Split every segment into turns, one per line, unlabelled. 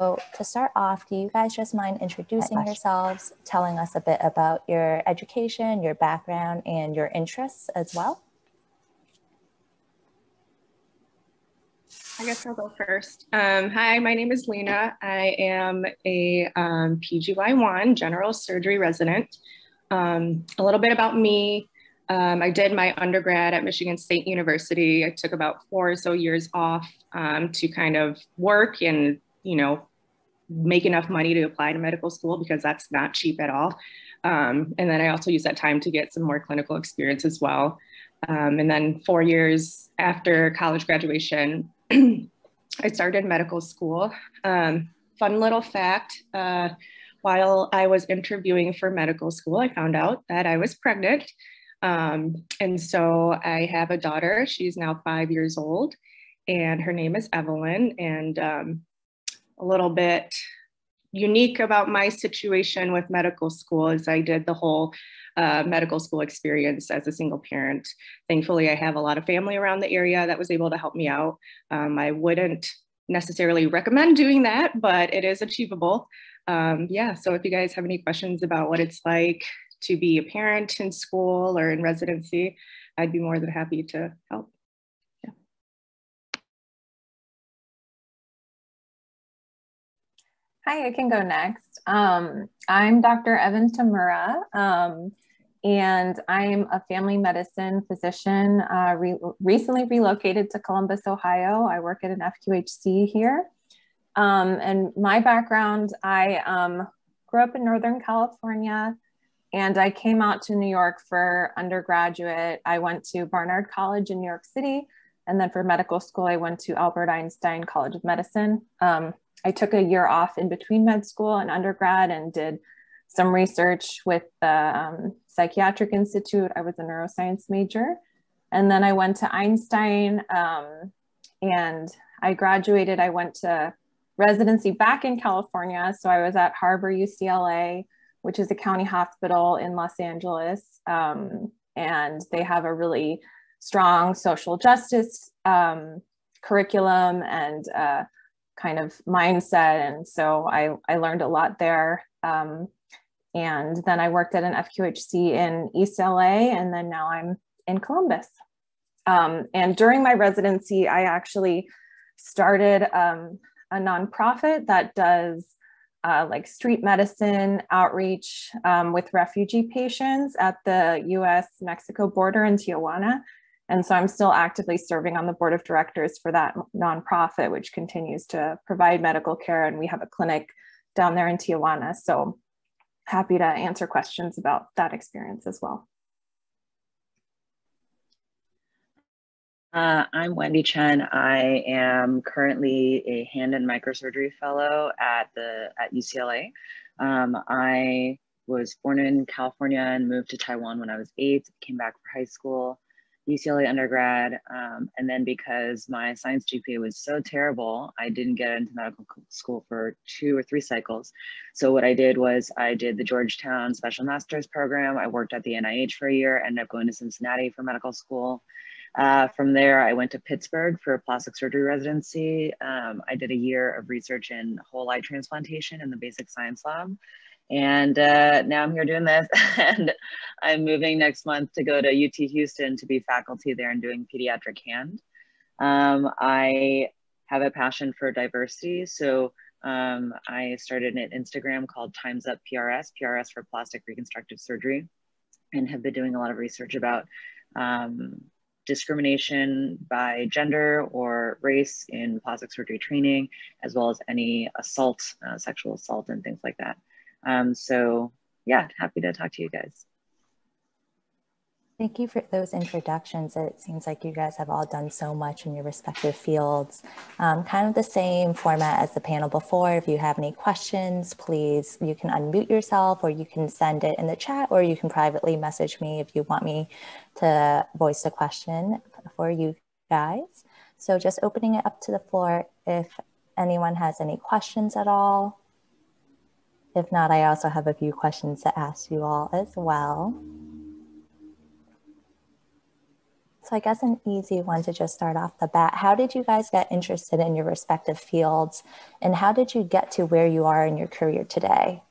So to start off, do you guys just mind introducing yourselves, telling us a bit about your education, your background, and your interests as well?
I guess I'll go first. Um, hi, my name is Lena. I am a um, PGY1 general surgery resident. Um, a little bit about me. Um, I did my undergrad at Michigan State University. I took about four or so years off um, to kind of work and, you know, make enough money to apply to medical school because that's not cheap at all. Um, and then I also used that time to get some more clinical experience as well. Um, and then four years after college graduation, I started medical school. Um, fun little fact, uh, while I was interviewing for medical school, I found out that I was pregnant. Um, and so I have a daughter. She's now five years old, and her name is Evelyn. And um, a little bit unique about my situation with medical school is I did the whole uh, medical school experience as a single parent. Thankfully, I have a lot of family around the area that was able to help me out. Um, I wouldn't necessarily recommend doing that, but it is achievable. Um, yeah, so if you guys have any questions about what it's like to be a parent in school or in residency, I'd be more than happy to help.
Hi, I can go next. Um, I'm Dr. Erin Tamura, um, and I'm a family medicine physician, uh, re recently relocated to Columbus, Ohio. I work at an FQHC here. Um, and my background, I um, grew up in Northern California, and I came out to New York for undergraduate. I went to Barnard College in New York City. And then for medical school, I went to Albert Einstein College of Medicine. Um, I took a year off in between med school and undergrad and did some research with the um, Psychiatric Institute. I was a neuroscience major. And then I went to Einstein um, and I graduated. I went to residency back in California. So I was at Harbor UCLA which is a county hospital in Los Angeles. Um, and they have a really strong social justice um, curriculum and uh, kind of mindset. And so I, I learned a lot there. Um, and then I worked at an FQHC in East LA, and then now I'm in Columbus. Um, and during my residency, I actually started um, a nonprofit that does uh, like street medicine outreach um, with refugee patients at the US Mexico border in Tijuana. And so I'm still actively serving on the board of directors for that nonprofit, which continues to provide medical care. And we have a clinic down there in Tijuana. So happy to answer questions about that experience as well.
Uh, I'm Wendy Chen. I am currently a hand and microsurgery fellow at the at UCLA. Um, I was born in California and moved to Taiwan when I was eight. Came back for high school, UCLA undergrad, um, and then because my science GPA was so terrible, I didn't get into medical school for two or three cycles. So what I did was I did the Georgetown Special Masters program. I worked at the NIH for a year, ended up going to Cincinnati for medical school. Uh, from there, I went to Pittsburgh for a plastic surgery residency. Um, I did a year of research in whole eye transplantation in the basic science lab. And uh, now I'm here doing this. and I'm moving next month to go to UT Houston to be faculty there and doing pediatric hand. Um, I have a passion for diversity. So um, I started an Instagram called Times Up PRS, PRS for plastic reconstructive surgery, and have been doing a lot of research about um, discrimination by gender or race in plastic surgery training, as well as any assault, uh, sexual assault, and things like that. Um, so, yeah, happy to talk to you guys.
Thank you for those introductions. It seems like you guys have all done so much in your respective fields. Um, kind of the same format as the panel before. If you have any questions, please, you can unmute yourself or you can send it in the chat or you can privately message me if you want me to voice a question for you guys. So just opening it up to the floor if anyone has any questions at all. If not, I also have a few questions to ask you all as well. So I guess an easy one to just start off the bat. How did you guys get interested in your respective fields and how did you get to where you are in your career today?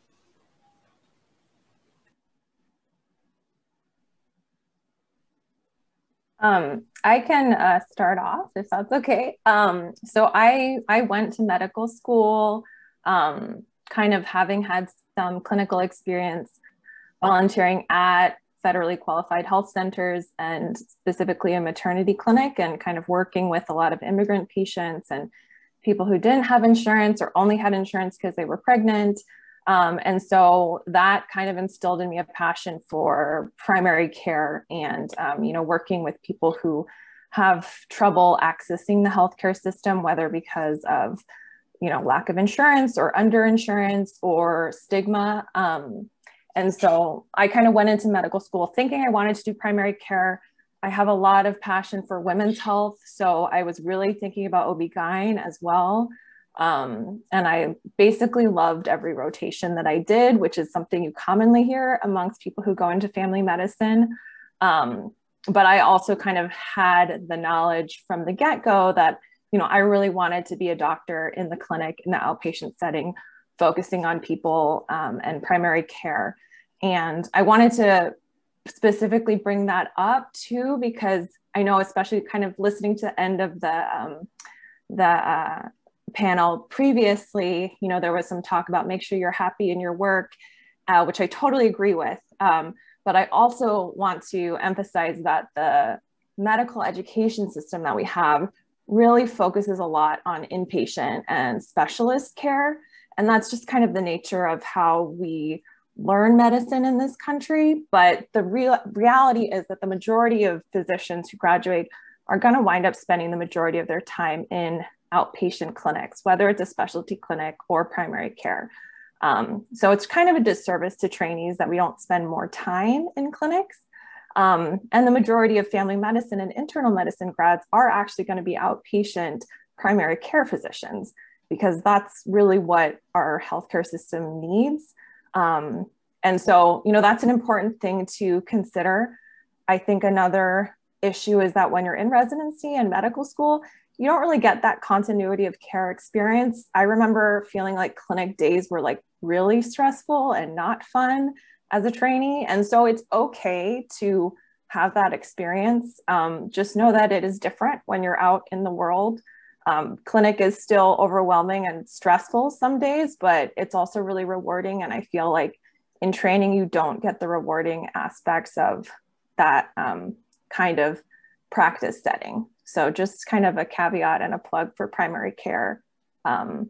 Um, I can uh, start off if that's okay. Um, so I I went to medical school, um, kind of having had some clinical experience volunteering at federally qualified health centers and specifically a maternity clinic and kind of working with a lot of immigrant patients and people who didn't have insurance or only had insurance because they were pregnant. Um, and so that kind of instilled in me a passion for primary care and, um, you know, working with people who have trouble accessing the healthcare system, whether because of, you know, lack of insurance or underinsurance or stigma. Um, and so I kind of went into medical school thinking I wanted to do primary care. I have a lot of passion for women's health. So I was really thinking about OB-GYN as well. Um, and I basically loved every rotation that I did, which is something you commonly hear amongst people who go into family medicine. Um, but I also kind of had the knowledge from the get go that, you know, I really wanted to be a doctor in the clinic in the outpatient setting focusing on people um, and primary care. And I wanted to specifically bring that up too, because I know, especially kind of listening to the end of the, um, the uh, panel previously, you know, there was some talk about make sure you're happy in your work, uh, which I totally agree with. Um, but I also want to emphasize that the medical education system that we have really focuses a lot on inpatient and specialist care. And that's just kind of the nature of how we learn medicine in this country. But the real reality is that the majority of physicians who graduate are going to wind up spending the majority of their time in outpatient clinics, whether it's a specialty clinic or primary care. Um, so it's kind of a disservice to trainees that we don't spend more time in clinics. Um, and the majority of family medicine and internal medicine grads are actually going to be outpatient primary care physicians because that's really what our healthcare system needs. Um, and so, you know, that's an important thing to consider. I think another issue is that when you're in residency and medical school, you don't really get that continuity of care experience. I remember feeling like clinic days were like really stressful and not fun as a trainee. And so it's okay to have that experience. Um, just know that it is different when you're out in the world um, clinic is still overwhelming and stressful some days, but it's also really rewarding. And I feel like in training, you don't get the rewarding aspects of that um, kind of practice setting. So just kind of a caveat and a plug for primary care. Um,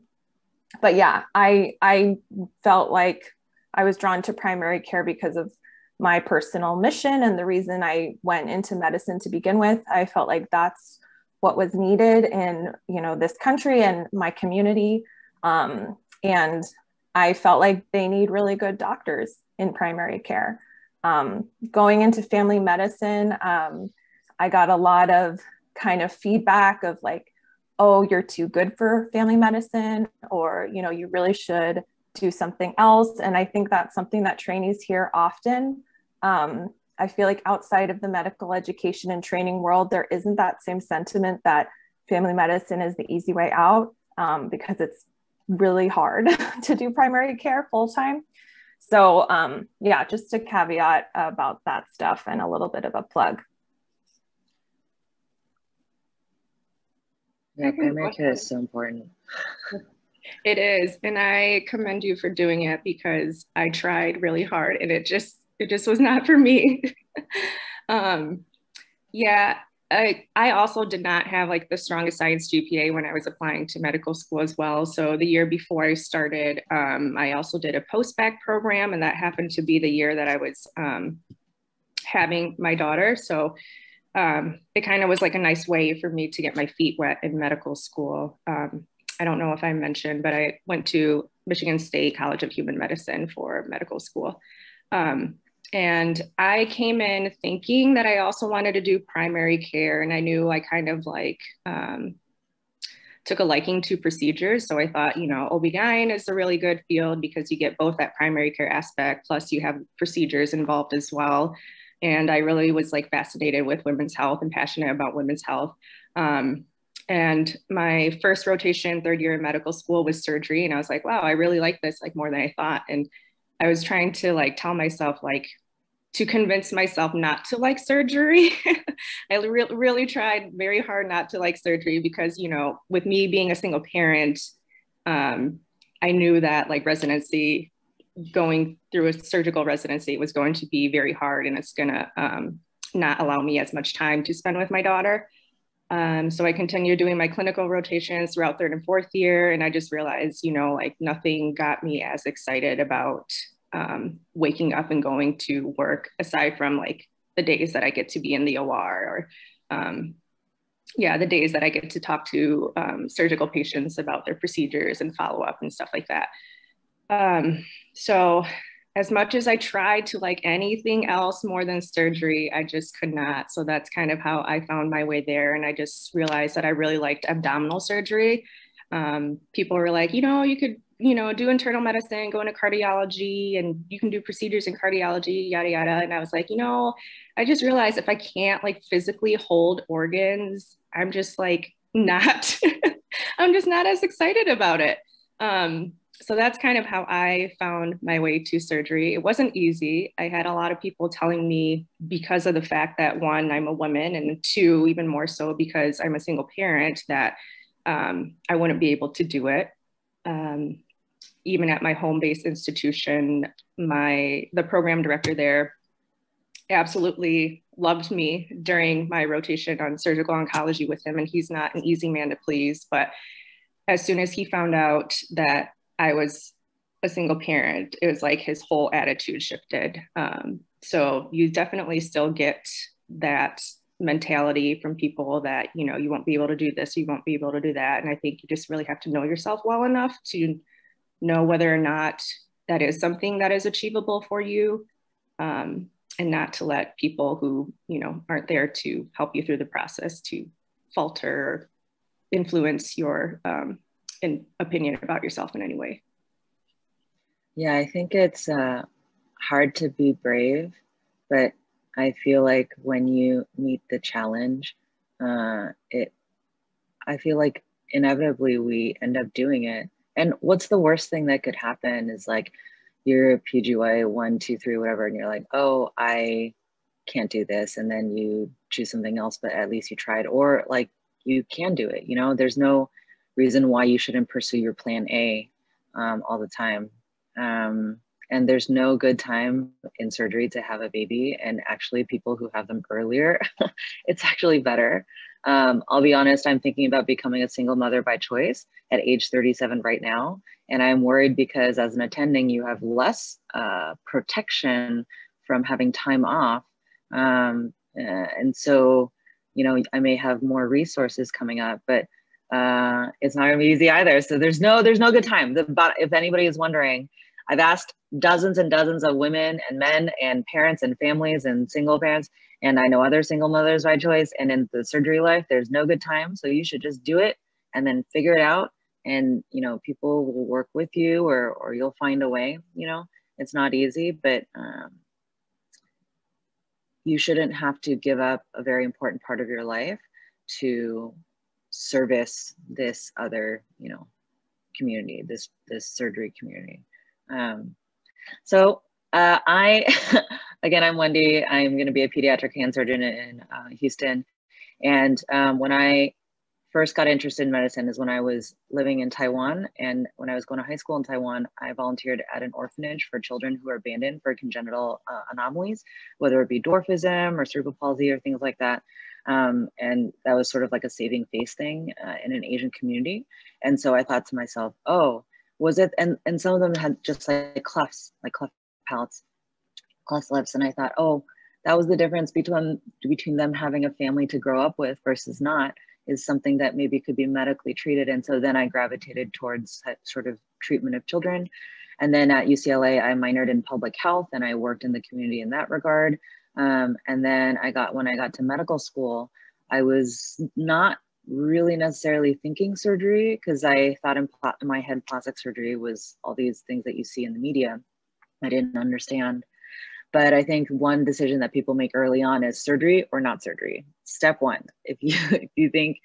but yeah, I I felt like I was drawn to primary care because of my personal mission and the reason I went into medicine to begin with. I felt like that's what was needed in you know this country and my community um, and i felt like they need really good doctors in primary care um, going into family medicine um, i got a lot of kind of feedback of like oh you're too good for family medicine or you know you really should do something else and i think that's something that trainees hear often um, I feel like outside of the medical education and training world, there isn't that same sentiment that family medicine is the easy way out um, because it's really hard to do primary care full time. So, um, yeah, just a caveat about that stuff and a little bit of a plug.
Yeah, primary care is so important.
It is. And I commend you for doing it because I tried really hard and it just it just was not for me. um, yeah, I, I also did not have like the strongest science GPA when I was applying to medical school as well. So the year before I started, um, I also did a post-bac program and that happened to be the year that I was um, having my daughter. So um, it kind of was like a nice way for me to get my feet wet in medical school. Um, I don't know if I mentioned, but I went to Michigan State College of Human Medicine for medical school. Um, and I came in thinking that I also wanted to do primary care. And I knew I kind of like um, took a liking to procedures. So I thought, you know, OB-GYN is a really good field because you get both that primary care aspect, plus you have procedures involved as well. and I really was like fascinated with women's health and passionate about women's health. Um, and my first rotation, third year in medical school was surgery. And I was like, wow, I really like this like more than I thought. And I was trying to like tell myself like to convince myself not to like surgery. I re- really tried very hard not to like surgery because, you know, with me being a single parent, um, I knew that like residency, going through a surgical residency was going to be very hard and it's going to um, not allow me as much time to spend with my daughter. Um, so I continued doing my clinical rotations throughout third and fourth year. And I just realized, you know, like nothing got me as excited about um, waking up and going to work aside from like the days that I get to be in the OR or, um, yeah, the days that I get to talk to um, surgical patients about their procedures and follow up and stuff like that. Um, so as much as I tried to like anything else more than surgery, I just could not. So that's kind of how I found my way there. And I just realized that I really liked abdominal surgery. Um, people were like, you know, you could, you know, do internal medicine, go into cardiology, and you can do procedures in cardiology, yada, yada. And I was like, you know, I just realized if I can't like physically hold organs, I'm just like not, I'm just not as excited about it. Um, so that's kind of how I found my way to surgery. It wasn't easy. I had a lot of people telling me because of the fact that one, I'm a woman, and two, even more so because I'm a single parent, that um, I wouldn't be able to do it. Um, even at my home-based institution, my the program director there absolutely loved me during my rotation on surgical oncology with him, and he's not an easy man to please, but as soon as he found out that I was a single parent, it was like his whole attitude shifted. Um, so you definitely still get that mentality from people that you know you won't be able to do this you won't be able to do that and i think you just really have to know yourself well enough to know whether or not that is something that is achievable for you um, and not to let people who you know aren't there to help you through the process to falter or influence your um, an opinion about yourself in any way?
Yeah, I think it's uh, hard to be brave, but I feel like when you meet the challenge, uh, it, I feel like inevitably we end up doing it. And what's the worst thing that could happen is like you're a PGY one, two, three, whatever, and you're like, oh, I can't do this, and then you choose something else, but at least you tried, or like you can do it. You know, there's no reason why you shouldn't pursue your plan A um, all the time. Um, and there's no good time in surgery to have a baby. And actually, people who have them earlier, it's actually better. Um, I'll be honest, I'm thinking about becoming a single mother by choice at age 37 right now. And I'm worried because as an attending, you have less uh, protection from having time off. Um, uh, and so, you know, I may have more resources coming up, but uh, it's not gonna be easy either. So there's no there's no good time. The, but if anybody is wondering, I've asked dozens and dozens of women and men and parents and families and single parents, and I know other single mothers by choice. And in the surgery life, there's no good time. So you should just do it and then figure it out. And you know, people will work with you, or or you'll find a way. You know, it's not easy, but um, you shouldn't have to give up a very important part of your life to service this other, you know, community, this this surgery community. Um, so uh, I, again, I'm Wendy. I'm going to be a pediatric hand surgeon in uh, Houston. And um, when I first got interested in medicine is when I was living in Taiwan. And when I was going to high school in Taiwan, I volunteered at an orphanage for children who are abandoned for congenital uh, anomalies, whether it be dwarfism or cerebral palsy or things like that. Um, and that was sort of like a saving face thing uh, in an Asian community. And so I thought to myself, oh, was it? And, and some of them had just like clefts, like cleft palates, cleft lips. And I thought, oh, that was the difference between, between them having a family to grow up with versus not is something that maybe could be medically treated. And so then I gravitated towards sort of treatment of children. And then at UCLA, I minored in public health and I worked in the community in that regard. Um, and then I got, when I got to medical school, I was not really necessarily thinking surgery because I thought in, in, my head plastic surgery was all these things that you see in the media. I didn't understand. But I think one decision that people make early on is surgery or not surgery. Step one, if you if you think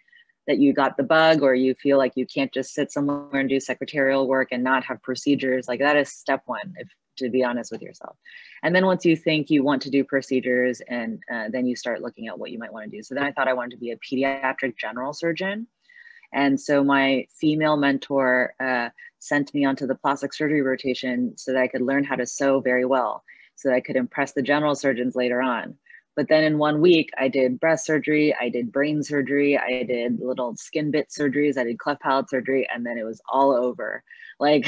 that you got the bug or you feel like you can't just sit somewhere and do secretarial work and not have procedures, like that is step one, if to be honest with yourself. And then once you think you want to do procedures and uh, then you start looking at what you might want to do. So then I thought I wanted to be a pediatric general surgeon. And so my female mentor uh, sent me onto the plastic surgery rotation so that I could learn how to sew very well, so that I could impress the general surgeons later on. But then in one week, I did breast surgery, I did brain surgery, I did little skin bit surgeries, I did cleft palate surgery, and then it was all over. Like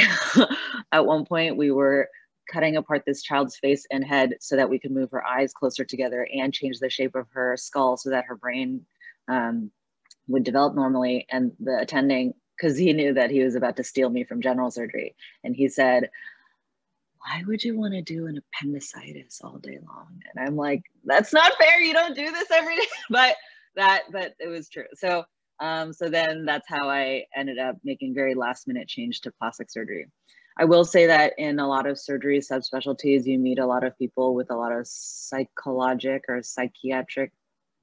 at one point, we were cutting apart this child's face and head so that we could move her eyes closer together and change the shape of her skull so that her brain um, would develop normally. And the attending, because he knew that he was about to steal me from general surgery, and he said, why would you want to do an appendicitis all day long? And I'm like, that's not fair. You don't do this every day. but that, but it was true. So, um, so then that's how I ended up making very last minute change to plastic surgery. I will say that in a lot of surgery subspecialties, you meet a lot of people with a lot of psychologic or psychiatric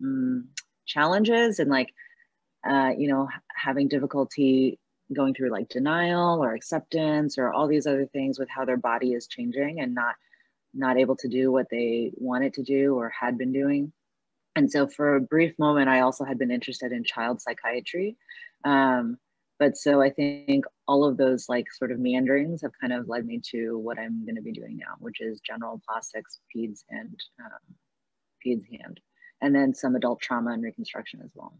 um, challenges and like, uh, you know, having difficulty going through like denial or acceptance or all these other things with how their body is changing and not not able to do what they wanted to do or had been doing. And so for a brief moment, I also had been interested in child psychiatry. Um, but so I think all of those like sort of meanderings have kind of led me to what I'm going to be doing now, which is general plastics, peds, and um, peds hand, and then some adult trauma and reconstruction as well.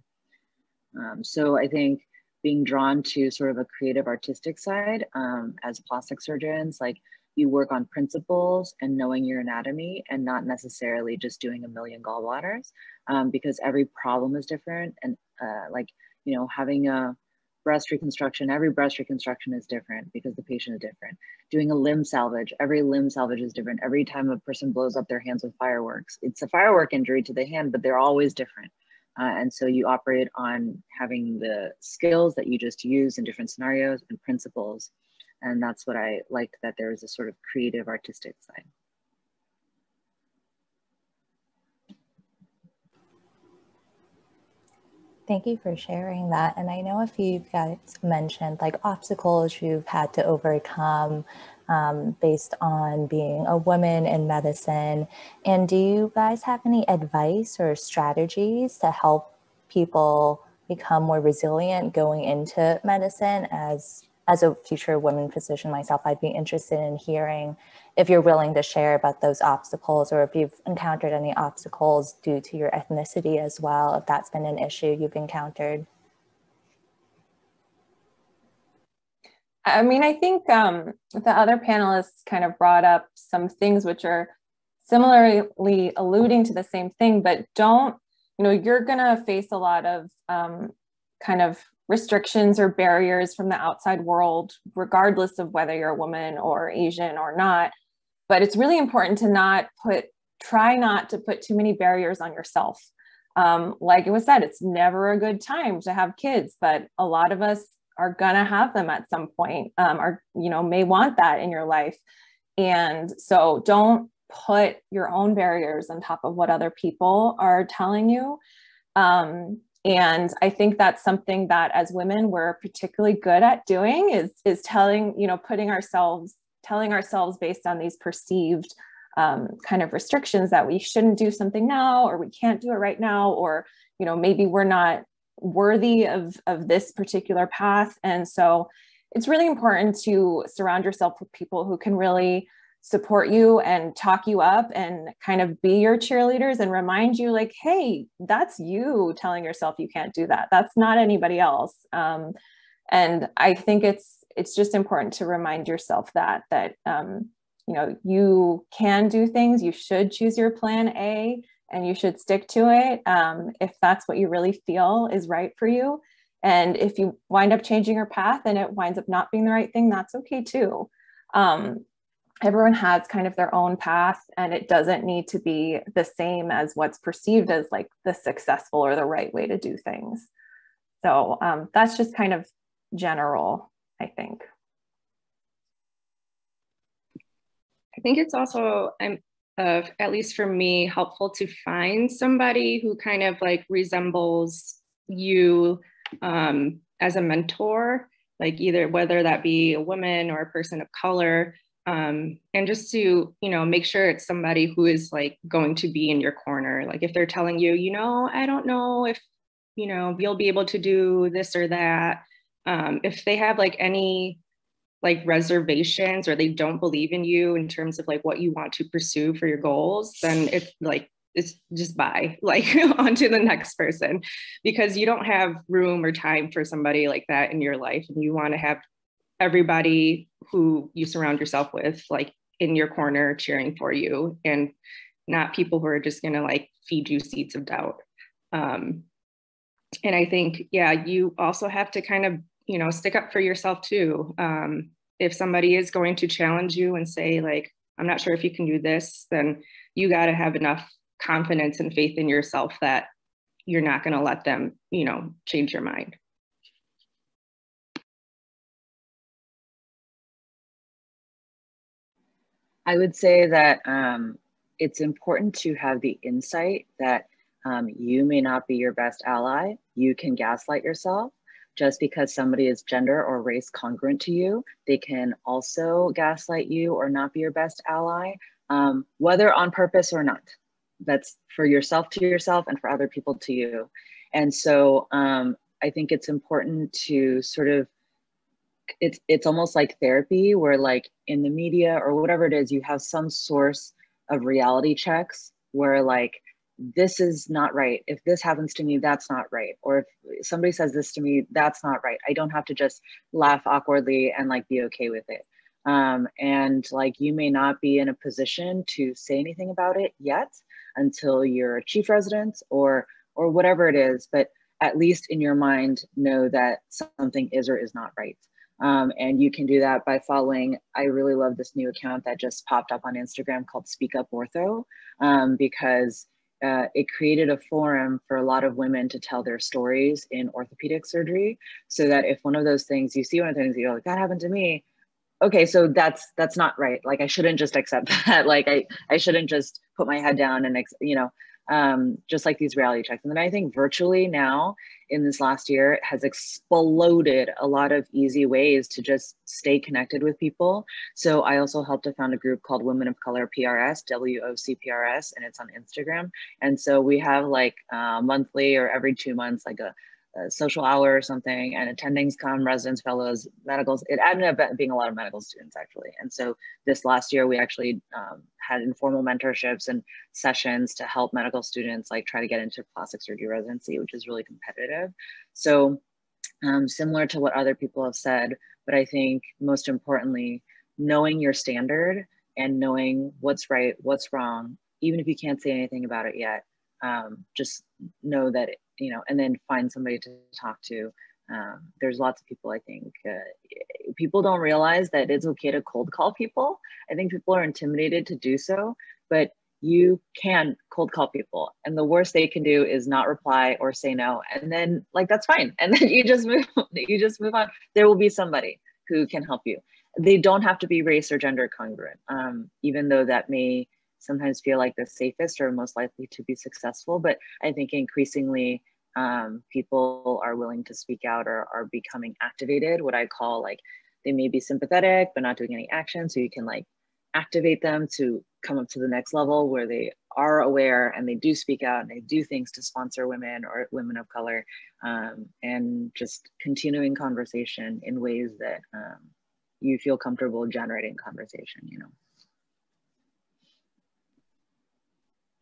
Um, so I think being drawn to sort of a creative artistic side um, as plastic surgeons, like you work on principles and knowing your anatomy and not necessarily just doing a million gallbladders um, because every problem is different. And uh, like, you know, having a breast reconstruction, every breast reconstruction is different because the patient is different. Doing a limb salvage, every limb salvage is different. Every time a person blows up their hands with fireworks, it's a firework injury to the hand, but they're always different. Uh, and so you operate on having the skills that you just use in different scenarios and principles. And that's what I liked that there was a sort of creative artistic side.
Thank you for sharing that. And I know a few you guys mentioned like obstacles you've had to overcome um, based on being a woman in medicine. And do you guys have any advice or strategies to help people become more resilient going into medicine as as a future woman physician myself, I'd be interested in hearing if you're willing to share about those obstacles or if you've encountered any obstacles due to your ethnicity as well, if that's been an issue you've encountered.
I mean, I think um, the other panelists kind of brought up some things which are similarly alluding to the same thing, but don't, you know, you're going to face a lot of um, kind of restrictions or barriers from the outside world, regardless of whether you're a woman or Asian or not. But it's really important to not put, try not to put too many barriers on yourself. Um, like it was said, it's never a good time to have kids, but a lot of us are gonna have them at some point um, or you know may want that in your life. And so don't put your own barriers on top of what other people are telling you. Um, and i think that's something that as women we're particularly good at doing is is telling you know putting ourselves telling ourselves based on these perceived um, kind of restrictions that we shouldn't do something now or we can't do it right now or you know maybe we're not worthy of, of this particular path. And so it's really important to surround yourself with people who can really support you and talk you up and kind of be your cheerleaders and remind you like hey that's you telling yourself you can't do that. That's not anybody else. Um, and i think it's it's just important to remind yourself that that um, you know you can do things. You should choose your plan a and you should stick to it um, if that's what you really feel is right for you. And if you wind up changing your path and it winds up not being the right thing, that's okay too. Um, everyone has kind of their own path and it doesn't need to be the same as what's perceived as like the successful or the right way to do things. So um, that's just kind of general, I think.
I think it's also, I'm of, at least for me, helpful to find somebody who kind of like resembles you um, as a mentor, like either whether that be a woman or a person of color, um, and just to you know make sure it's somebody who is like going to be in your corner. Like if they're telling you, you know, I don't know if you know you'll be able to do this or that. Um, if they have like any like reservations or they don't believe in you in terms of like what you want to pursue for your goals, then it's like it's just bye like on to the next person. Because you don't have room or time for somebody like that in your life and you want to have everybody who you surround yourself with like in your corner cheering for you and not people who are just going to like feed you seeds of doubt. Um, and i think yeah you also have to kind of you know stick up for yourself too. Um, if somebody is going to challenge you and say like i'm not sure if you can do this then you got to have enough confidence and faith in yourself that you're not going to let them you know change your mind.
I would say that um, it's important to have the insight that um, you may not be your best ally. You can gaslight yourself just because somebody is gender or race congruent to you, they can also gaslight you or not be your best ally, um, whether on purpose or not. That's for yourself to yourself and for other people to you. And so um, I think it's important to sort of it's it's almost like therapy where like in the media or whatever it is you have some source of reality checks where like this is not right. If this happens to me, that's not right. Or if somebody says this to me, that's not right. I don't have to just laugh awkwardly and like be okay with it. Um, and like you may not be in a position to say anything about it yet until you're a chief resident or or whatever it is, but at least in your mind know that something is or is not right. Um, and you can do that by following. I really love this new account that just popped up on Instagram called Speak Up Ortho um, because uh, it created a forum for a lot of women to tell their stories in orthopedic surgery so that if one of those things you see one of the things you're like that happened to me. Okay so that's that's not right. Like i shouldn't just accept that. Like i i shouldn't just put my head down and you know um, just like these reality checks. And then I think virtually now in this last year has exploded a lot of easy ways to just stay connected with people. So I also helped to found a group called Women of Color PRS, WOCPRS, and it's on Instagram. And so we have like uh, monthly or every two months, like a social hour or something and attendings come residents fellows medicals. It ended up being a lot of medical students actually. And so this last year we actually um, had informal mentorships and sessions to help medical students like try to get into plastic surgery residency which is really competitive. So um, similar to what other people have said but i think most importantly knowing your standard and knowing what's right what's wrong even if you can't say anything about it yet um, just know that you know, and then find somebody to talk to. Um, there's lots of people, I think, uh, people don't realize that it's okay to cold call people. I think people are intimidated to do so, but you can cold call people and the worst they can do is not reply or say no and then like that's fine and then you just move you just move on there will be somebody who can help you they don't have to be race or gender congruent um, even though that may sometimes feel like the safest or most likely to be successful. But I think increasingly um, people are willing to speak out or are becoming activated, what I call like they may be sympathetic, but not doing any action. So you can like activate them to come up to the next level where they are aware and they do speak out and they do things to sponsor women or women of color um, and just continuing conversation in ways that um, you feel comfortable generating conversation, you know.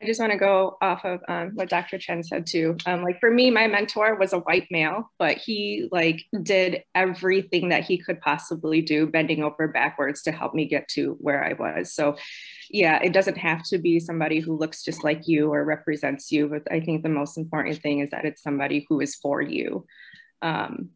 I just want to go off of um, what Dr. Chen said too. Um, like for me, my mentor was a white male, but he like did everything that he could possibly do, bending over backwards to help me get to where I was. So, yeah, it doesn't have to be somebody who looks just like you or represents you. But I think the most important thing is that it's somebody who is for you. Um,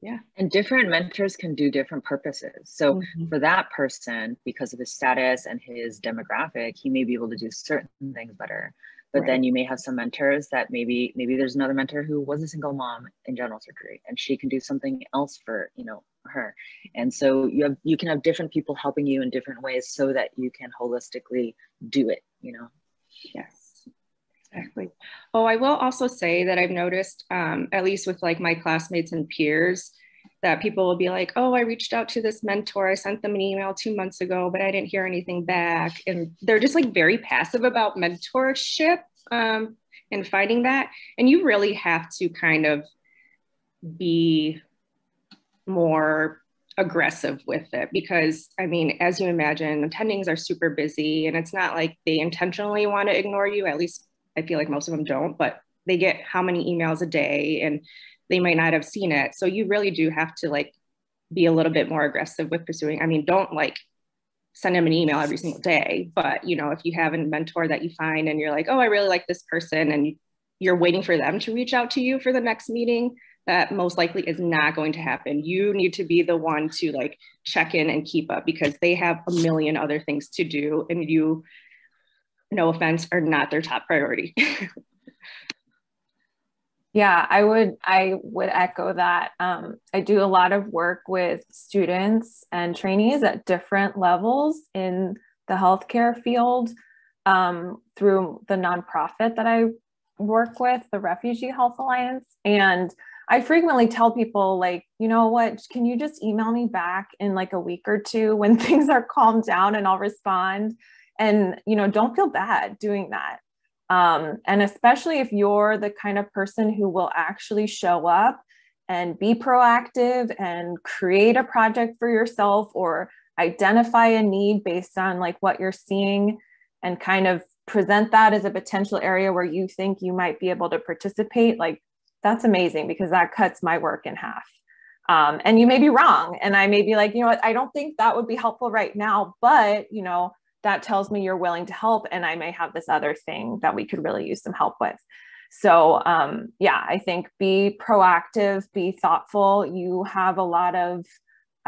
yeah
and different mentors can do different purposes so mm-hmm. for that person because of his status and his demographic he may be able to do certain things better but right. then you may have some mentors that maybe maybe there's another mentor who was a single mom in general surgery and she can do something else for you know her. And so you have you can have different people helping you in different ways so that you can holistically do it, you know.
Yes. Exactly. Oh, I will also say that I've noticed, um, at least with like my classmates and peers, that people will be like, oh, I reached out to this mentor. I sent them an email two months ago, but I didn't hear anything back. And they're just like very passive about mentorship um, and finding that. And you really have to kind of be more aggressive with it because I mean, as you imagine, attendings are super busy and it's not like they intentionally want to ignore you. At least I feel like most of them don't, but they get how many emails a day and they might not have seen it. So you really do have to like be a little bit more aggressive with pursuing. I mean, don't like send them an email every single day, but you know, if you have a mentor that you find and you're like, oh, I really like this person, and you're waiting for them to reach out to you for the next meeting, that most likely is not going to happen. You need to be the one to like check in and keep up because they have a million other things to do, and you, no offense, are not their top priority.
Yeah, I would I would echo that. Um, I do a lot of work with students and trainees at different levels in the healthcare field um, through the nonprofit that I work with, the Refugee Health Alliance. And I frequently tell people, like, you know what, can you just email me back in like a week or two when things are calmed down and I'll respond? And, you know, don't feel bad doing that. Um, and especially if you're the kind of person who will actually show up and be proactive and create a project for yourself or identify a need based on like what you're seeing and kind of present that as a potential area where you think you might be able to participate like that's amazing because that cuts my work in half um, and you may be wrong and i may be like you know what i don't think that would be helpful right now but you know that tells me you're willing to help and i may have this other thing that we could really use some help with. So um, yeah i think be proactive be thoughtful. You have a lot of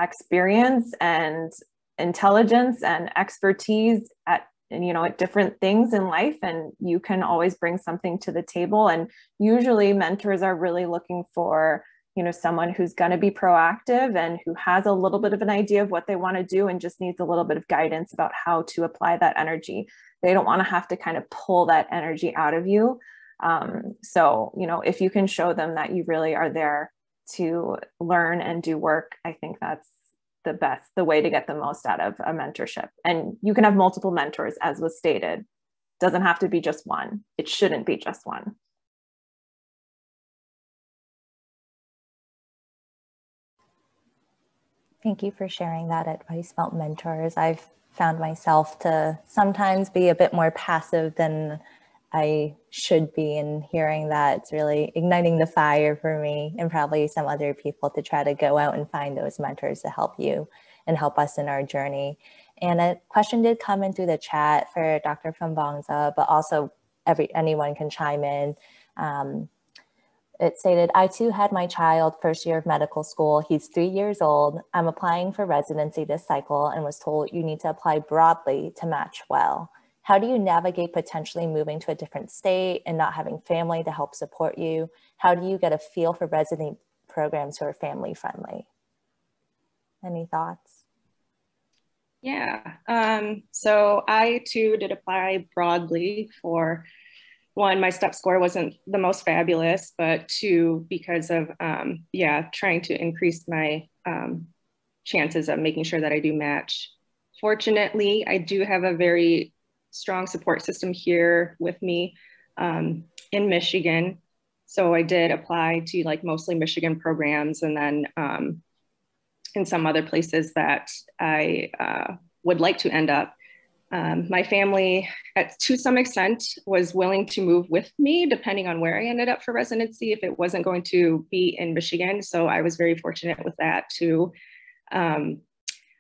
experience and intelligence and expertise at you know at different things in life and you can always bring something to the table. And usually mentors are really looking for you know someone who's going to be proactive and who has a little bit of an idea of what they want to do and just needs a little bit of guidance about how to apply that energy. They don't want to have to kind of pull that energy out of you. Um, so you know if you can show them that you really are there to learn and do work i think that's the best the way to get the most out of a mentorship. And you can have multiple mentors as was stated. Doesn't have to be just one. It shouldn't be just one
Thank you for sharing that advice about mentors. I've found myself to sometimes be a bit more passive than I should be and hearing that it's really igniting the fire for me and probably some other people to try to go out and find those mentors to help you and help us in our journey. And a question did come in through the chat for Dr. Fambongza, but also every anyone can chime in. Um, it stated, I too had my child first year of medical school. He's three years old. I'm applying for residency this cycle and was told you need to apply broadly to match well. How do you navigate potentially moving to a different state and not having family to help support you? How do you get a feel for resident programs who are family friendly? Any thoughts?
Yeah, um, so I too did apply broadly for one, my step score wasn't the most fabulous, but two, because of, um, yeah, trying to increase my um, chances of making sure that I do match. Fortunately, I do have a very strong support system here with me um, in Michigan. So I did apply to like mostly Michigan programs and then um, in some other places that I uh, would like to end up. Um, my family, at, to some extent, was willing to move with me depending on where I ended up for residency if it wasn't going to be in Michigan. So I was very fortunate with that too. Um,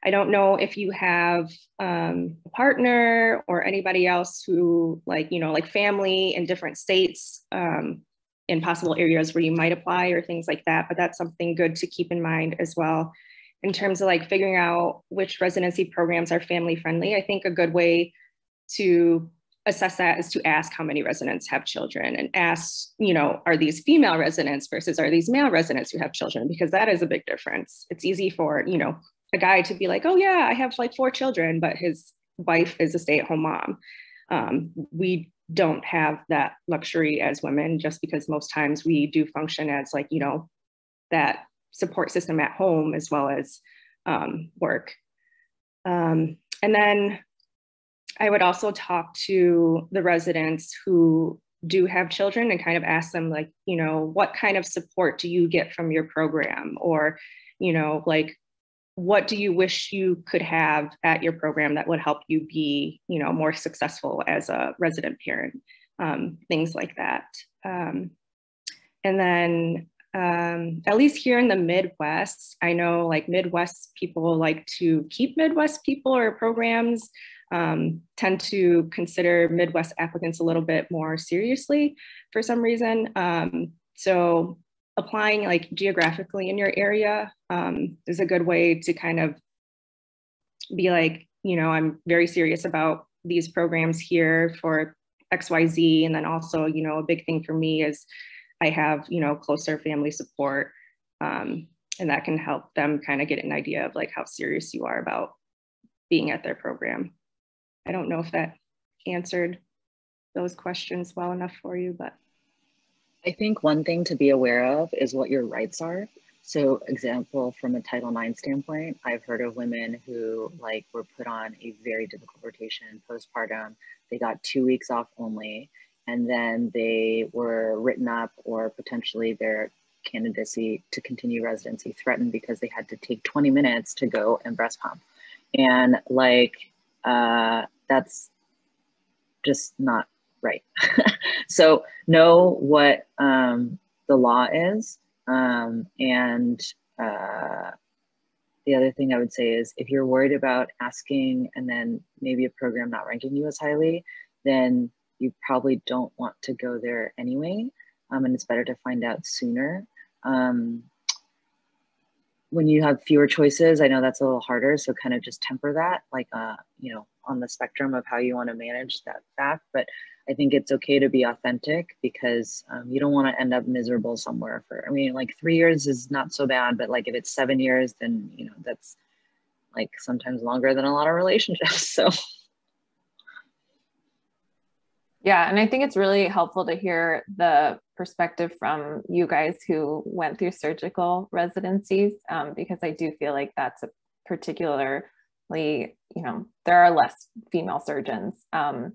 I don't know if you have um, a partner or anybody else who, like, you know, like family in different states um, in possible areas where you might apply or things like that, but that's something good to keep in mind as well in terms of like figuring out which residency programs are family friendly. I think a good way to assess that is to ask how many residents have children and ask, you know, are these female residents versus are these male residents who have children? Because that is a big difference. It's easy for, you know, a guy to be like, oh yeah, I have like four children, but his wife is a stay-at-home mom. Um, we don't have that luxury as women just because most times we do function as like, you know, that support system at home as well as um, work. Um, and then I would also talk to the residents who do have children and kind of ask them like, you know, what kind of support do you get from your program? Or, you know, like, what do you wish you could have at your program that would help you be, you know, more successful as a resident parent? Um, things like that. Um, and then um, at least here in the Midwest, I know like Midwest people like to keep Midwest people or programs um, tend to consider Midwest applicants a little bit more seriously for some reason. Um, so applying like geographically in your area um, is a good way to kind of be like, you know, I'm very serious about these programs here for XYZ. And then also, you know, a big thing for me is I have, you know, closer family support. Um, and that can help them kind of get an idea of like how serious you are about being at their program. I don't know if that answered those questions well enough for you, but.
I think one thing to be aware of is what your rights are. So example, from a Title IX standpoint, I've heard of women who like were put on a very difficult rotation postpartum. They got two weeks off only, and then they were written up or potentially their candidacy to continue residency threatened because they had to take 20 minutes to go and breast pump. And like uh, that's just not right. so know what um, the law is. Um, and uh, the other thing I would say is if you're worried about asking and then maybe a program not ranking you as highly, then you probably don't want to go there anyway. Um, and it's better to find out sooner. Um, when you have fewer choices, I know that's a little harder. So kind of just temper that, like, uh, you know, on the spectrum of how you want to manage that fact. But I think it's okay to be authentic because um, you don't want to end up miserable somewhere for, I mean, like three years is not so bad, but like if it's seven years, then, you know, that's like sometimes longer than a lot of relationships. So.
Yeah, and I think it's really helpful to hear the perspective from you guys who went through surgical residencies, um, because I do feel like that's a particularly, you know, there are less female surgeons. Um,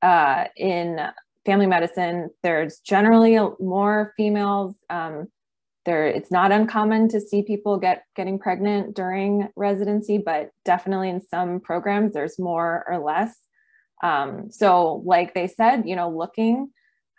uh, in family medicine, there's generally more females. Um, there, it's not uncommon to see people get getting pregnant during residency, but definitely in some programs, there's more or less. Um, so like they said, you know, looking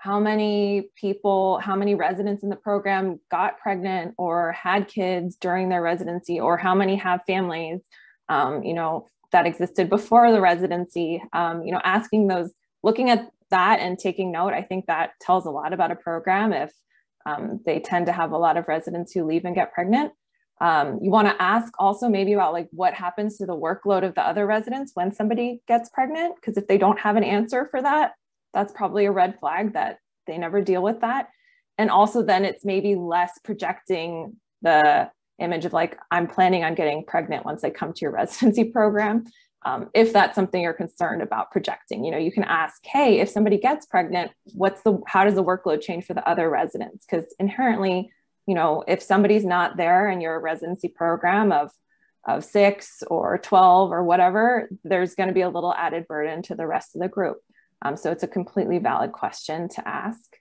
how many people, how many residents in the program got pregnant or had kids during their residency, or how many have families, um, you know, that existed before the residency, um, you know, asking those, looking at that and taking note, I think that tells a lot about a program if um, they tend to have a lot of residents who leave and get pregnant. Um, you want to ask also maybe about like what happens to the workload of the other residents when somebody gets pregnant, because if they don't have an answer for that, that's probably a red flag that they never deal with that. And also then it's maybe less projecting the image of like, I'm planning on getting pregnant once I come to your residency program. Um, if that's something you're concerned about projecting, you know, you can ask, hey, if somebody gets pregnant, what's the, how does the workload change for the other residents? Because inherently, you know, if somebody's not there in your residency program of of six or 12 or whatever, there's going to be a little added burden to the rest of the group. Um, so it's a completely valid question to ask.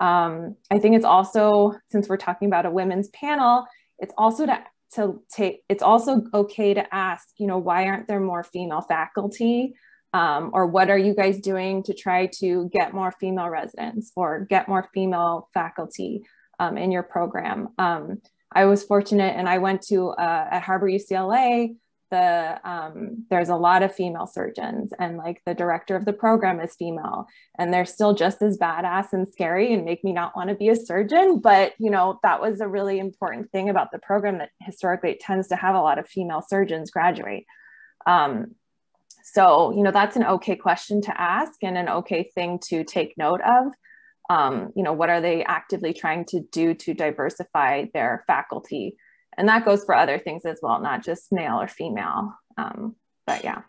Um, I think it's also, since we're talking about a women's panel, it's also to, to take, it's also okay to ask, you know, why aren't there more female faculty? Um, or what are you guys doing to try to get more female residents or get more female faculty um, in your program? Um, I was fortunate and I went to uh, at Harbor UCLA. The um, there's a lot of female surgeons and like the director of the program is female and they're still just as badass and scary and make me not want to be a surgeon. But you know that was a really important thing about the program that historically it tends to have a lot of female surgeons graduate. Um, so, you know, that's an okay question to ask and an okay thing to take note of. Um, you know, what are they actively trying to do to diversify their faculty? And that goes for other things as well, not just male or female. Um, but yeah.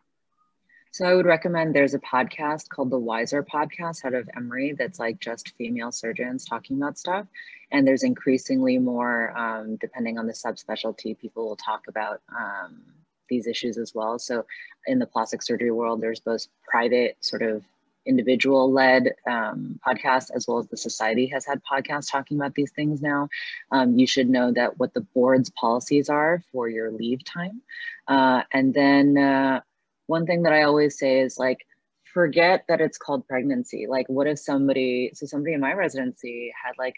So I would recommend there's a podcast called the Wiser Podcast out of Emory that's like just female surgeons talking about stuff. And there's increasingly more, um, depending on the subspecialty, people will talk about um, these issues as well. So in the plastic surgery world, there's both private sort of individual led um, podcasts as well as the society has had podcasts talking about these things now. Um, you should know that what the board's policies are for your leave time. Uh, and then uh, one thing that I always say is like, forget that it's called pregnancy. Like, what if somebody, so somebody in my residency had like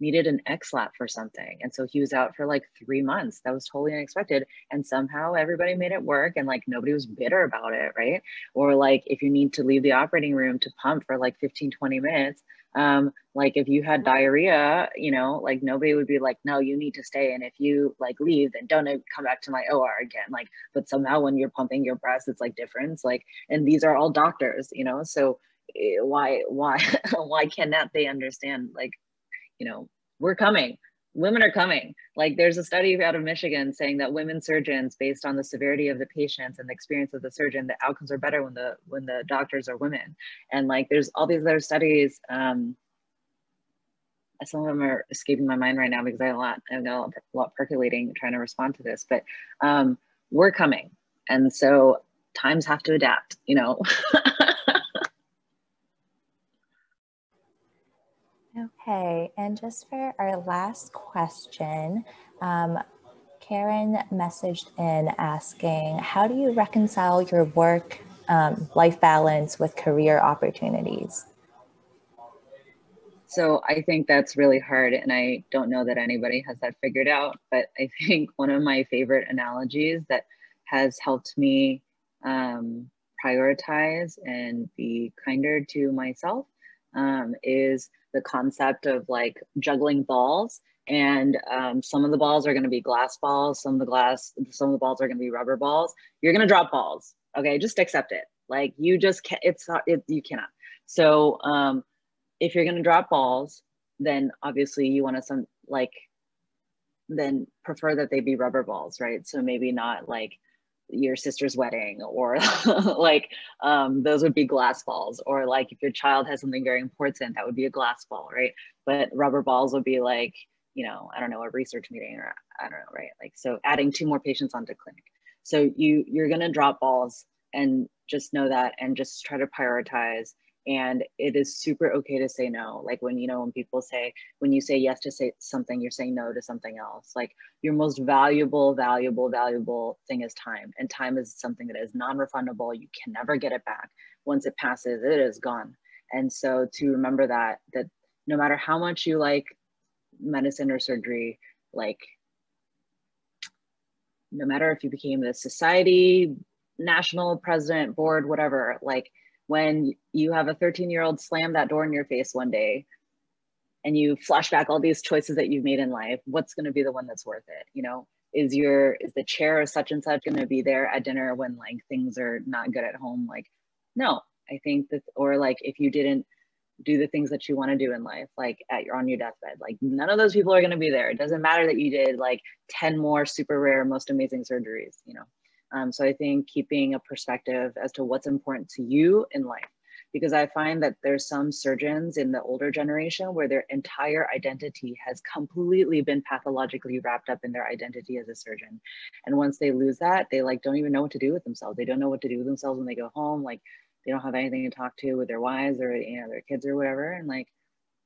needed an ex-lap for something. And so he was out for like three months. That was totally unexpected. And somehow everybody made it work and like nobody was bitter about it, right? Or like if you need to leave the operating room to pump for like 15, 20 minutes, um, like if you had diarrhea, you know, like nobody would be like, no, you need to stay. And if you like leave, then don't come back to my OR again. Like, but somehow when you're pumping your breast, it's like different. Like, and these are all doctors, you know, so eh, why, why, why cannot they understand like you know, we're coming. Women are coming. Like there's a study out of Michigan saying that women surgeons, based on the severity of the patients and the experience of the surgeon, the outcomes are better when the when the doctors are women. And like there's all these other studies. Um, some of them are escaping my mind right now because I have a lot, I have a lot, a lot percolating trying to respond to this. But um, we're coming, and so times have to adapt. You know.
Okay, and just for our last question, um, Karen messaged in asking, how do you reconcile your work um, life balance with career opportunities?
So I think that's really hard, and I don't know that anybody has that figured out. But I think one of my favorite analogies that has helped me um, prioritize and be kinder to myself um, is the concept of like juggling balls. And um, some of the balls are going to be glass balls some of the glass some of the balls are going to be rubber balls. You're going to drop balls okay? Just accept it. Like you just can't it's not it, you cannot. So um, if you're going to drop balls then obviously you want to some like then prefer that they be rubber balls right? So maybe not like your sister's wedding or like um, those would be glass balls. Or like if your child has something very important that would be a glass ball right? But rubber balls would be like you know i don't know a research meeting or i don't know right? Like so adding two more patients onto clinic. So you you're going to drop balls and just know that and just try to prioritize and it is super okay to say no. Like when you know when people say when you say yes to say something you're saying no to something else. Like your most valuable valuable valuable thing is time and time is something that is non-refundable. You can never get it back. Once it passes it is gone. And so to remember that that no matter how much you like medicine or surgery like no matter if you became the society national president board whatever like when you have a 13 year old slam that door in your face one day and you flash back all these choices that you've made in life what's going to be the one that's worth it? You know is your is the chair of such and such going to be there at dinner when like things are not good at home? Like no i think that or like if you didn't do the things that you want to do in life like at your on your deathbed like none of those people are going to be there. It doesn't matter that you did like 10 more super rare most amazing surgeries you know um, so I think keeping a perspective as to what's important to you in life, because I find that there's some surgeons in the older generation where their entire identity has completely been pathologically wrapped up in their identity as a surgeon. And once they lose that, they like don't even know what to do with themselves. They don't know what to do with themselves when they go home. Like they don't have anything to talk to with their wives or you know their kids or whatever. And like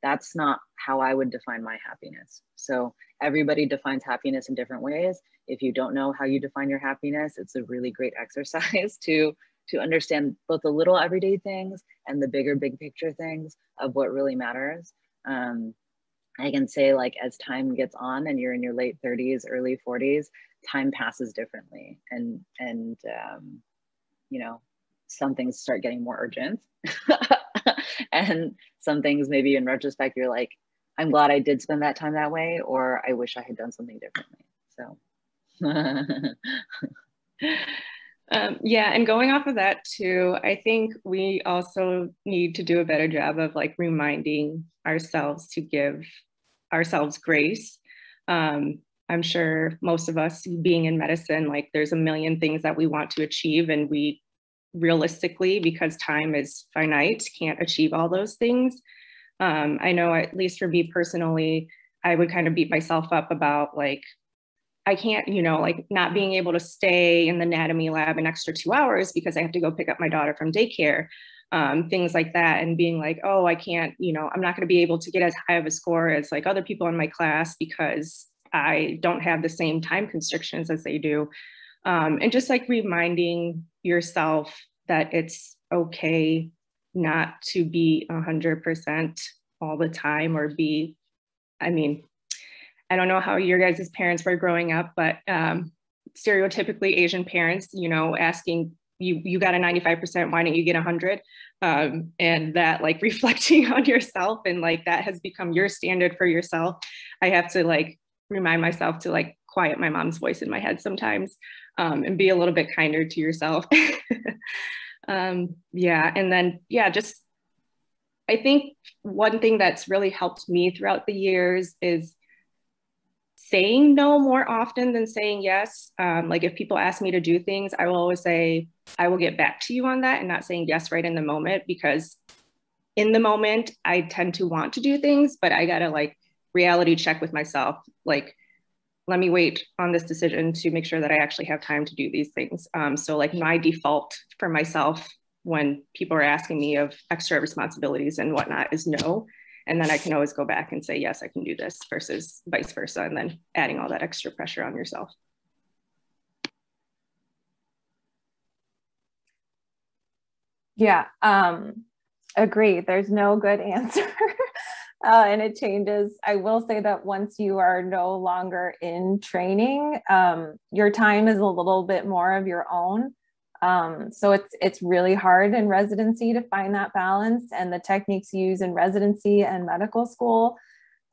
that's not how I would define my happiness. So everybody defines happiness in different ways. If you don't know how you define your happiness, it's a really great exercise to to understand both the little everyday things and the bigger big picture things of what really matters. Um, I can say like as time gets on and you're in your late 30s, early 40s, time passes differently, and and um, you know some things start getting more urgent. and some things maybe in retrospect you're like i'm glad i did spend that time that way or i wish i had done something differently so
Um, yeah, and going off of that too, I think we also need to do a better job of like reminding ourselves to give ourselves grace. Um, I'm sure most of us being in medicine, like there's a million things that we want to achieve, and we realistically, because time is finite, can't achieve all those things. Um, I know, at least for me personally, I would kind of beat myself up about like, I can't, you know, like not being able to stay in the anatomy lab an extra two hours because I have to go pick up my daughter from daycare, um, things like that. And being like, oh, I can't, you know, I'm not going to be able to get as high of a score as like other people in my class because I don't have the same time constrictions as they do. Um, and just like reminding yourself that it's okay not to be 100% all the time or be, I mean, I don't know how your guys' parents were growing up, but um, stereotypically Asian parents, you know, asking you, you got a 95%, why don't you get 100? Um, and that like reflecting on yourself and like that has become your standard for yourself. I have to like remind myself to like quiet my mom's voice in my head sometimes um, and be a little bit kinder to yourself. um, yeah, and then yeah, just I think one thing that's really helped me throughout the years is saying no more often than saying yes. Um, like if people ask me to do things, I will always say, I will get back to you on that and not saying yes right in the moment because in the moment I tend to want to do things, but I gotta like reality check with myself. Like let me wait on this decision to make sure that I actually have time to do these things. Um, so like my default for myself when people are asking me of extra responsibilities and whatnot is no. And then I can always go back and say, yes, I can do this versus vice versa. And then adding all that extra pressure on yourself.
Yeah, um, agree. There's no good answer uh, and it changes. I will say that once you are no longer in training, um, your time is a little bit more of your own. Um, so it's it's really hard in residency to find that balance, and the techniques used in residency and medical school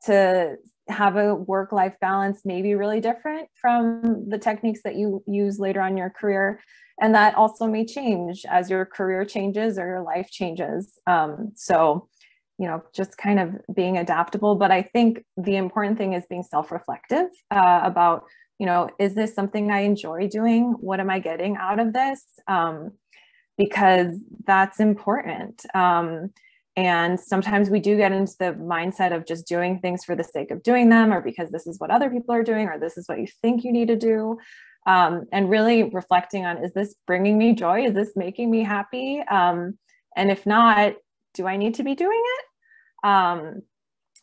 to have a work life balance may be really different from the techniques that you use later on your career. And that also may change as your career changes or your life changes. Um, so you know just kind of being adaptable. But i think the important thing is being self-reflective uh, about you know is this something i enjoy doing? What am i getting out of this? Um, because that's important. Um, and sometimes we do get into the mindset of just doing things for the sake of doing them or because this is what other people are doing or this is what you think you need to do. Um, and really reflecting on is this bringing me joy? Is this making me happy? Um, and if not do i need to be doing it um,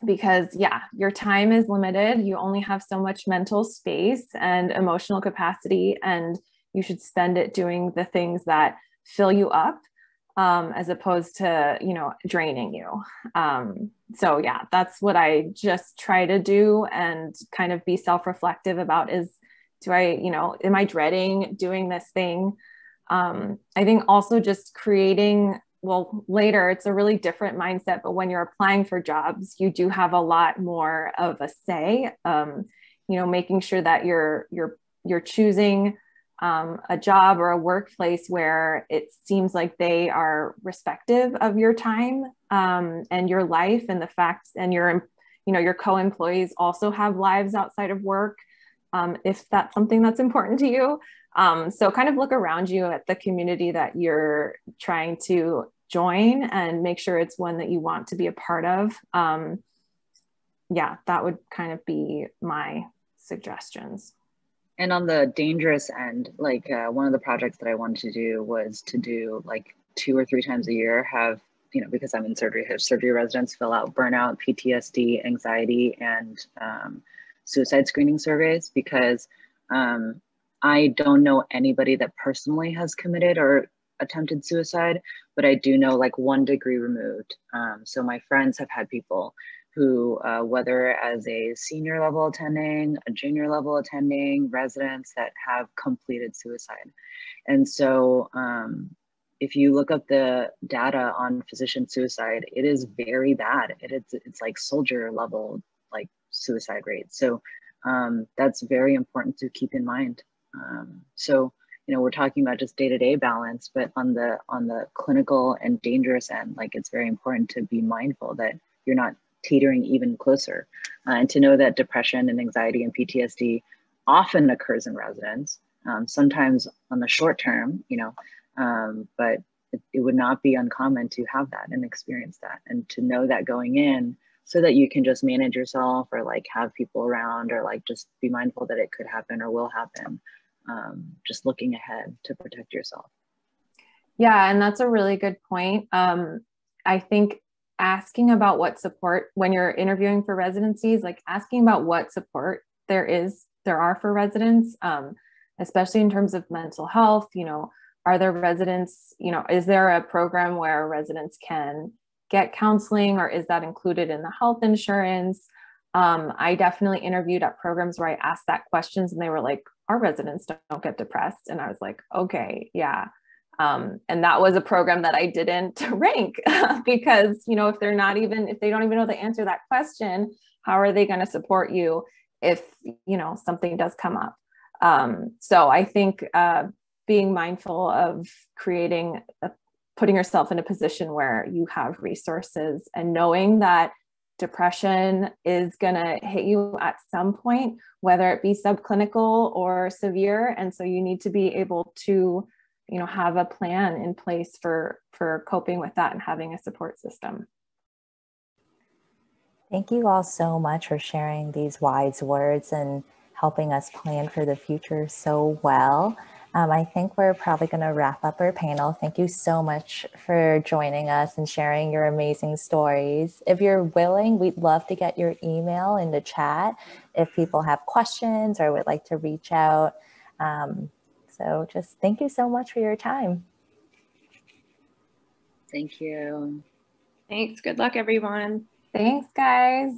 because yeah your time is limited. You only have so much mental space and emotional capacity and you should spend it doing the things that fill you up um, as opposed to you know draining you. Um, so yeah that's what i just try to do and kind of be self-reflective about is do i you know am i dreading doing this thing? Um, i think also just creating well later it's a really different mindset but when you're applying for jobs you do have a lot more of a say um, you know making sure that you're you're you're choosing um, a job or a workplace where it seems like they are respective of your time um, and your life and the facts and your you know your co-employees also have lives outside of work um, if that's something that's important to you um, so kind of look around you at the community that you're trying to join and make sure it's one that you want to be a part of. Um, yeah, that would kind of be my suggestions.
And on the dangerous end, like uh, one of the projects that I wanted to do was to do like two or three times a year have you know because i'm in surgery have surgery residents fill out burnout ptsd anxiety and um, suicide screening surveys because um, I don't know anybody that personally has committed or attempted suicide, but I do know like one degree removed. Um, so my friends have had people who, uh, whether as a senior level attending, a junior level attending, residents that have completed suicide. And so um, if you look up the data on physician suicide, it is very bad. It, it's, it's like soldier level like suicide rates. So um, that's very important to keep in mind. Um, so you know we're talking about just day-to-day balance but on the on the clinical and dangerous end like it's very important to be mindful that you're not teetering even closer uh, and to know that depression and anxiety and ptsd often occurs in residents um, sometimes on the short term you know um, but it, it would not be uncommon to have that and experience that and to know that going in so that you can just manage yourself or like have people around or like just be mindful that it could happen or will happen um, just looking ahead to protect yourself.
Yeah, and that's a really good point. Um, I think asking about what support when you're interviewing for residencies, like asking about what support there is, there are for residents, um, especially in terms of mental health. You know, are there residents? You know, is there a program where residents can get counseling, or is that included in the health insurance? Um, I definitely interviewed at programs where I asked that questions, and they were like, our residents don't get depressed. And I was like, okay, yeah. Um, and that was a program that I didn't rank because, you know, if they're not even, if they don't even know the answer to that question, how are they going to support you if, you know, something does come up? Um, so I think uh, being mindful of creating, a, putting yourself in a position where you have resources and knowing that depression is going to hit you at some point, whether it be subclinical or severe. And so you need to be able to, you know, have a plan in place for, for coping with that and having a support system.
Thank you all so much for sharing these wise words and helping us plan for the future so well. Um, I think we're probably going to wrap up our panel. Thank you so much for joining us and sharing your amazing stories. If you're willing, we'd love to get your email in the chat if people have questions or would like to reach out. Um, so just thank you so much for your time.
Thank you.
Thanks. Good luck, everyone.
Thanks, guys.